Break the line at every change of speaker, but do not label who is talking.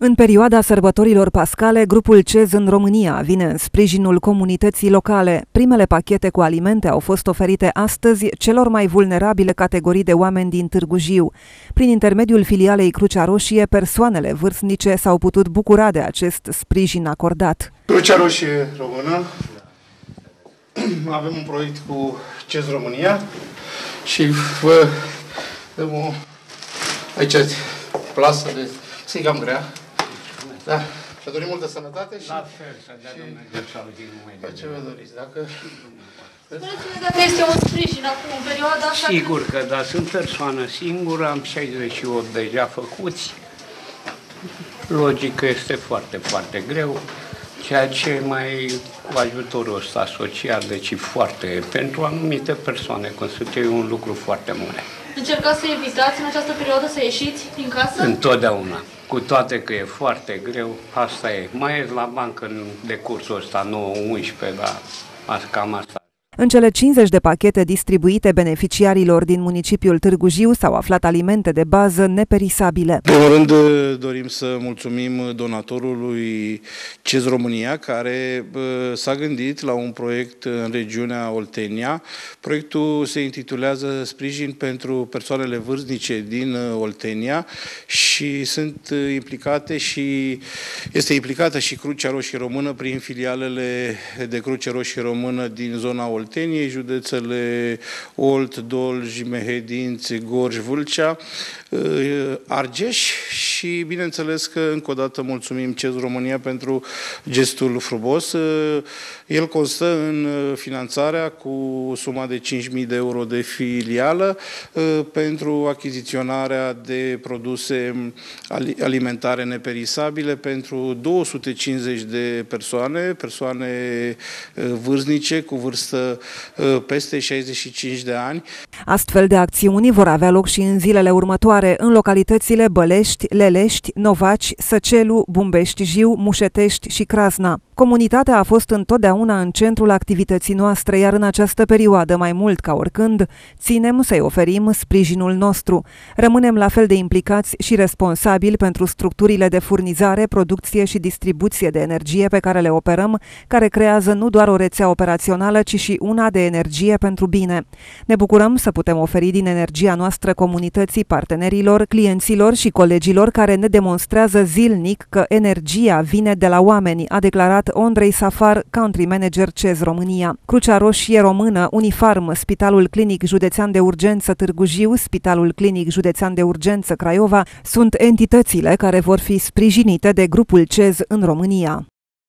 În perioada sărbătorilor pascale, grupul CEZ în România vine în sprijinul comunității locale. Primele pachete cu alimente au fost oferite astăzi celor mai vulnerabile categorii de oameni din Târgu Jiu. Prin intermediul filialei Crucea Roșie, persoanele vârstnice s-au putut bucura de acest sprijin acordat.
Crucea Roșie Română, avem un proiect cu CEZ România și vă dăm o, aici plasă de, să cam grea, da. Vă dorim multă sănătate și...
La fel, să dea Dumnezeu să auzim numai de
Ce vă doriți? Dacă...
Spuneți-ne dacă este un sprijin acum, în perioada asta...
Sigur că da, sunt persoană singură, am 68 deja făcuți. Logic că este foarte, foarte greu. Ceea ce mai cu ajutorul ăsta social, deci foarte, pentru anumite persoane, constituie un lucru foarte mare.
Încercați să evitați în această perioadă să ieșiți din casă?
Întotdeauna. Cu toate că e foarte greu, asta e. Mai e la bancă în decursul ăsta 9-11, dar cam asta.
În cele 50 de pachete distribuite beneficiarilor din municipiul Târgu Jiu s-au aflat alimente de bază neperisabile.
În primul rând dorim să mulțumim donatorului CEZ România care s-a gândit la un proiect în regiunea Oltenia. Proiectul se intitulează Sprijin pentru persoanele vârstnice din Oltenia și sunt implicate și este implicată și Crucea Roșie Română prin filialele de Cruce Roșie Română din zona Oltenia Olteniei, județele Olt, Dolj, Mehedinți, Gorj, Vâlcea, uh, Argeș și bineînțeles că încă o dată mulțumim CEZ România pentru gestul frumos. Uh, el constă în uh, finanțarea cu suma de 5.000 de euro de filială pentru achiziționarea de produse alimentare neperisabile pentru 250 de persoane, persoane vârstnice cu vârstă Uh, peste 65 de ani.
Astfel de acțiuni vor avea loc și în zilele următoare în localitățile Bălești, Lelești, Novaci, Săcelu, Bumbești, Jiu, Mușetești și Crasna. Comunitatea a fost întotdeauna în centrul activității noastre, iar în această perioadă, mai mult ca oricând, ținem să-i oferim sprijinul nostru. Rămânem la fel de implicați și responsabili pentru structurile de furnizare, producție și distribuție de energie pe care le operăm, care creează nu doar o rețea operațională, ci și una de energie pentru bine. Ne bucurăm să putem oferi din energia noastră comunității, partenerilor, clienților și colegilor care ne demonstrează zilnic că energia vine de la oameni, a declarat Ondrei Safar, country manager CEZ România. Crucea Roșie Română, Unifarm, Spitalul Clinic Județean de Urgență Târgu Jiu, Spitalul Clinic Județean de Urgență Craiova sunt entitățile care vor fi sprijinite de grupul CEZ în România.